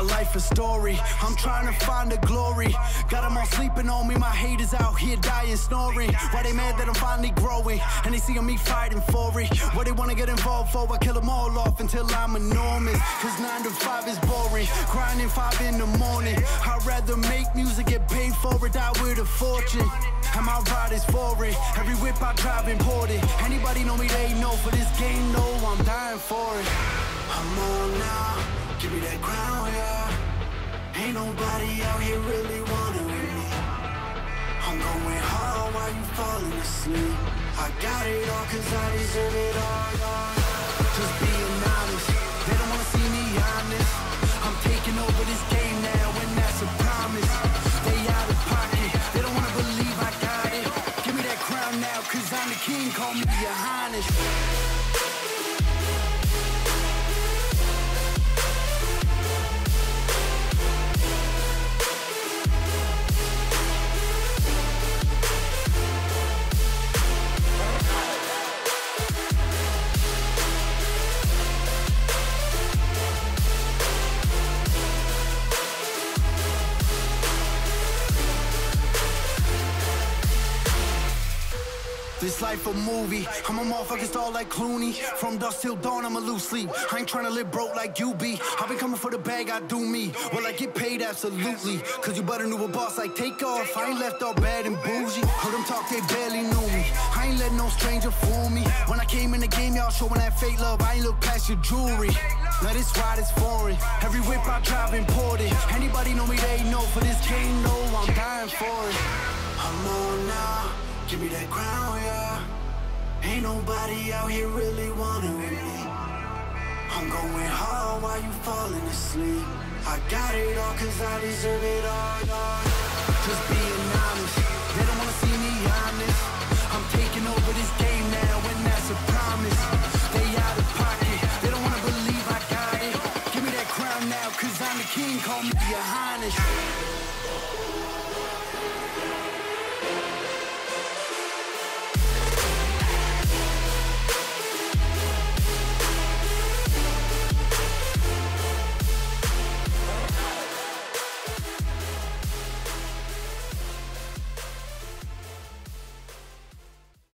my life a story. I'm trying to find the glory. Got them all sleeping on me, my haters out here dying, snoring. Why they mad that I'm finally growing? And they seeing me fighting for it. What they wanna get involved for? I kill them all off until I'm enormous. Cause 9 to 5 is boring. Grinding 5 in the morning. I'd rather make music, get paid for it, die with a fortune. And my ride is for it. Every whip I drive imported. Anybody know me, they know. For this game, no, I'm dying for it. I'm on now. Give me that crown. Ain't nobody out here really with me. I'm going hard while you falling asleep. I got it all cause I deserve it all, all. Just being honest. They don't wanna see me honest. I'm taking over this game now, and that's a promise. They out of pocket. They don't wanna believe I got it. Give me that crown now, cause I'm the king. Call me your highness. This life a movie. I'm a motherfucking star like Clooney. From dusk till dawn, I'm a loose sleep. I ain't tryna live broke like you be. I been coming for the bag, I do me. Will I get paid? Absolutely. Cause you better knew a boss like take off. I ain't left all bad and bougie. Heard them talk, they barely knew me. I ain't let no stranger fool me. When I came in the game, y'all showing that fake love. I ain't look past your jewelry. Now this ride is foreign. Every whip I drive imported. Anybody know me, they know. For this game, no, I'm dying for it. I'm on now. Give me that crown, yeah. Ain't nobody out here really wanting me I'm going hard while you falling asleep. I got it all cause I deserve it all, all. Just being honest They don't wanna see me honest. I'm taking over this game now and that's a promise. They out of pocket They don't wanna believe I got it. Give me that crown now cause I'm the king Call me your highness